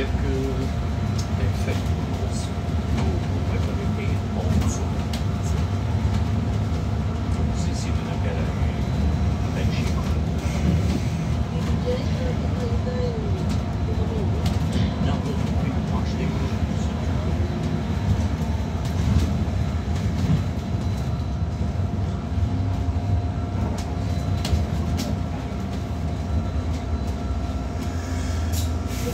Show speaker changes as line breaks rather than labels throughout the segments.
Get good. Accept.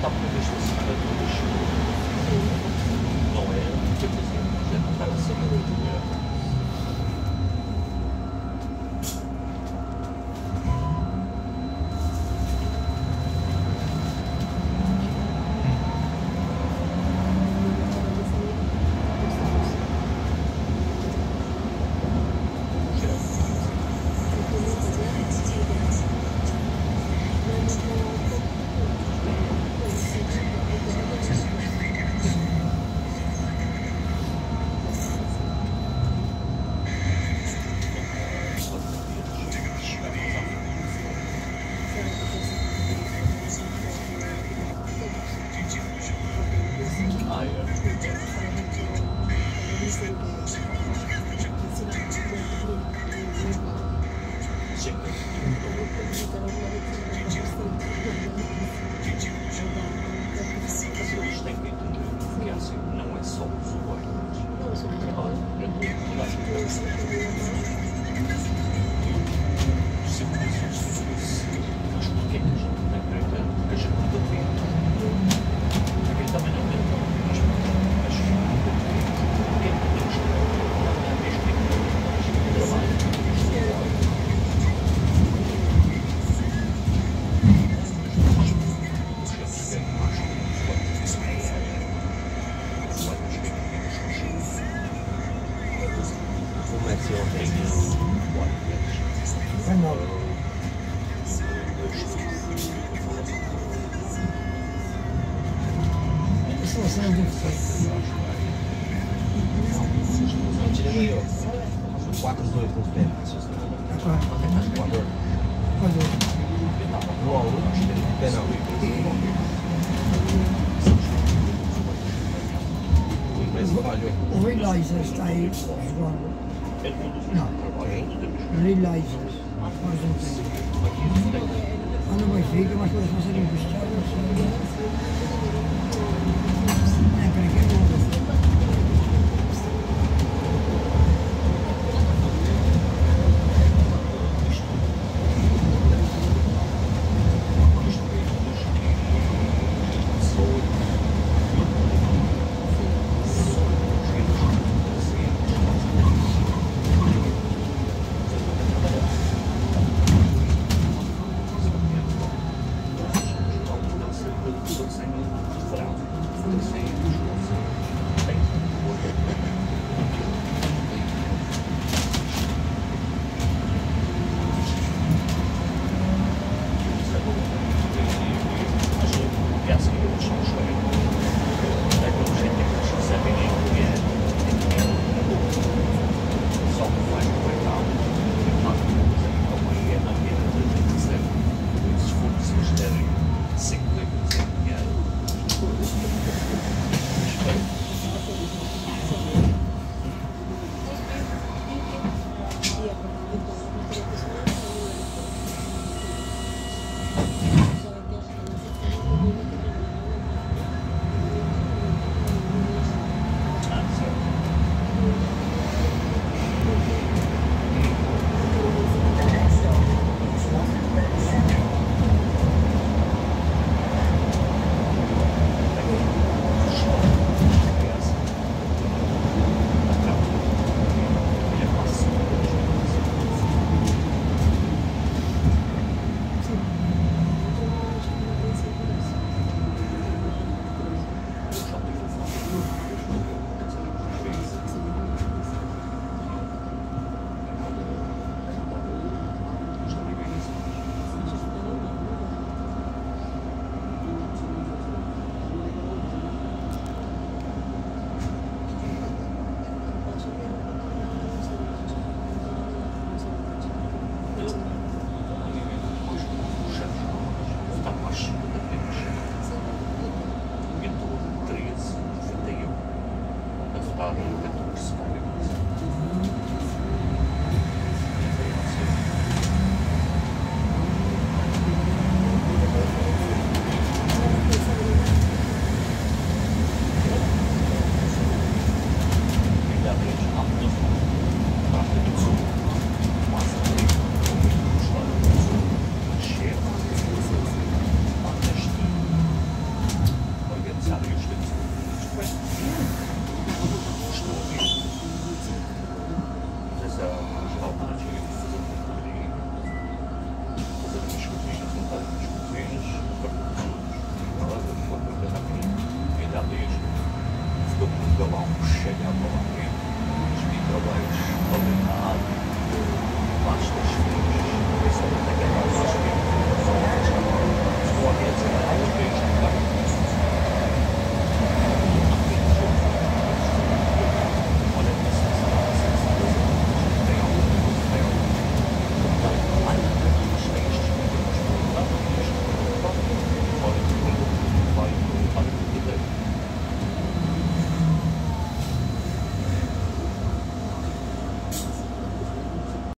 tape des choses sur
la
douche. Noël, quelques-unes, j'ai traversé le não é. Que é assim, não é só o
É que eu tenho?
É nove. Isso você não deve ser.
Tirei eu. 4 2 com os pés.
Tá claro.
Equador.
Fazer.
1 a 1, acho que ele penal. O inglês falhou.
O Realizer está aí. Não. Realizers. Argentina. Ah, no Benfica, mas parece que ser emprestado.
The ラーメンをペ
ットボトル突っ込んでください。Yeah,